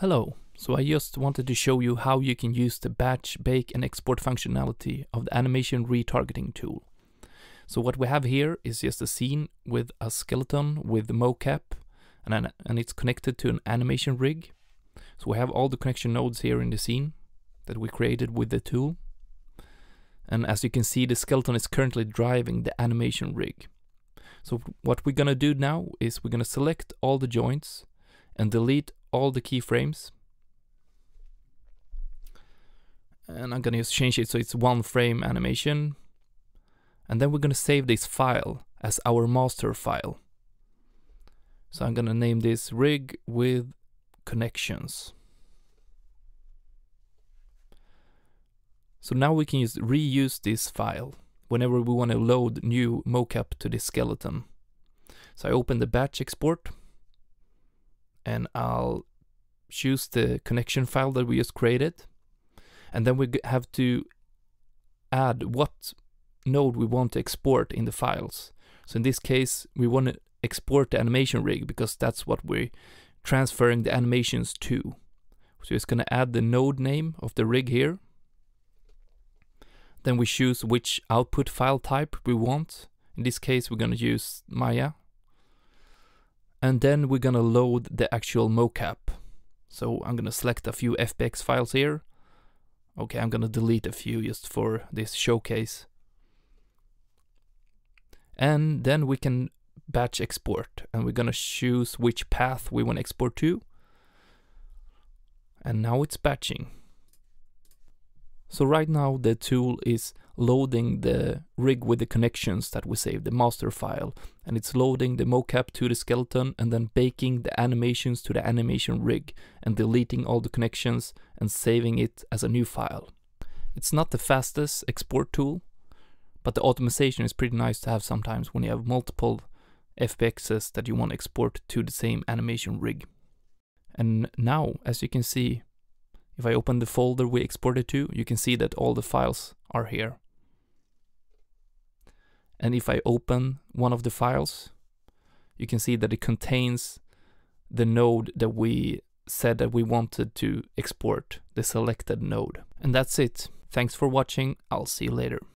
Hello, so I just wanted to show you how you can use the batch, bake and export functionality of the animation retargeting tool. So what we have here is just a scene with a skeleton with mocap and, an, and it's connected to an animation rig. So we have all the connection nodes here in the scene that we created with the tool. And as you can see, the skeleton is currently driving the animation rig. So what we're gonna do now is we're gonna select all the joints and delete all the keyframes. And I'm gonna just change it so it's one frame animation. And then we're gonna save this file as our master file. So I'm gonna name this rig with connections. So now we can just reuse this file whenever we want to load new mocap to this skeleton. So I open the batch export and I'll choose the connection file that we just created. And then we have to add what node we want to export in the files. So in this case, we want to export the animation rig because that's what we're transferring the animations to. So it's going to add the node name of the rig here. Then we choose which output file type we want. In this case, we're going to use Maya and then we're gonna load the actual mocap. So I'm gonna select a few FBX files here. Okay, I'm gonna delete a few just for this showcase. And then we can batch export and we're gonna choose which path we want to export to. And now it's batching. So right now the tool is loading the rig with the connections that we saved, the master file, and it's loading the mocap to the skeleton and then baking the animations to the animation rig and deleting all the connections and saving it as a new file. It's not the fastest export tool, but the optimization is pretty nice to have sometimes when you have multiple FBXs that you want to export to the same animation rig. And now, as you can see, if I open the folder we exported to, you can see that all the files are here. And if I open one of the files, you can see that it contains the node that we said that we wanted to export, the selected node. And that's it. Thanks for watching. I'll see you later.